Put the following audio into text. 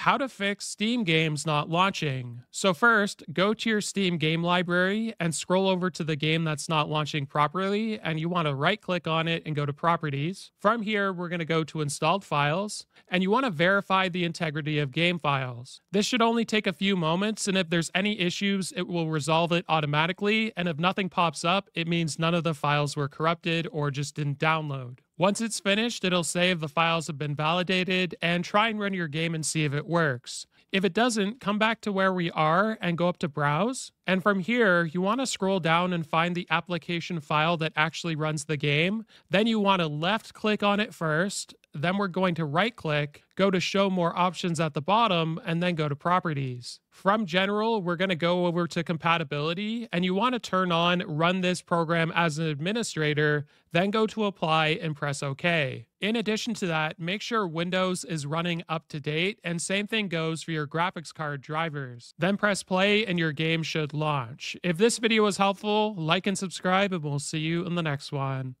How to fix Steam games not launching. So, first, go to your Steam game library and scroll over to the game that's not launching properly. And you want to right click on it and go to Properties. From here, we're going to go to Installed Files and you want to verify the integrity of game files. This should only take a few moments, and if there's any issues, it will resolve it automatically. And if nothing pops up, it means none of the files were corrupted or just didn't download. Once it's finished, it'll say if the files have been validated and try and run your game and see if it works. If it doesn't, come back to where we are and go up to Browse. And from here, you want to scroll down and find the application file that actually runs the game. Then you want to left click on it first. Then we're going to right click, go to show more options at the bottom, and then go to properties. From general, we're going to go over to compatibility, and you want to turn on run this program as an administrator, then go to apply and press OK. In addition to that, make sure Windows is running up to date, and same thing goes for your graphics card drivers. Then press play, and your game should launch. If this video was helpful, like and subscribe, and we'll see you in the next one.